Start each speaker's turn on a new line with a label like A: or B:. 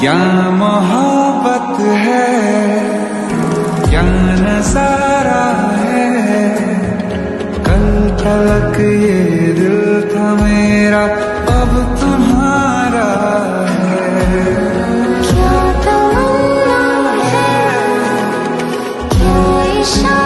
A: क्या मोहब्बत है? क्या नज़ारा है? कल तलक ये दिल था मेरा, अब तुम्हारा है।
B: क्या है? क्या